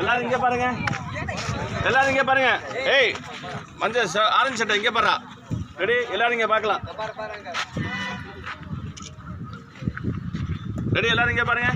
எல்லாரும் இங்கே பாருங்க. எல்லாரும் இங்கே பாருங்க. ஏய் மஞ்சள் ஆரஞ்சு சட்டை இங்கே பாரு ரெடி எல்லாரும் இங்கே பார்க்கலாம். ரெடி எல்லாரும் இங்கே பாருங்க.